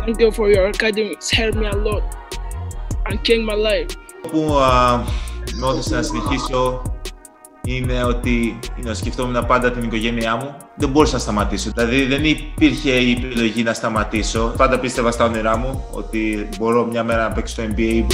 Thank you for your academy. It's helped me a lot and changed my life. που α, με να συνεχίσω είναι ότι you know, σκεφτόμουν πάντα την οικογένειά μου. Δεν μπορούσα να σταματήσω. Δηλαδή δεν υπήρχε η επιλογή να σταματήσω. Πάντα πίστευα στα όνειρά μου ότι μπορώ μια μέρα να παίξω στο NBA.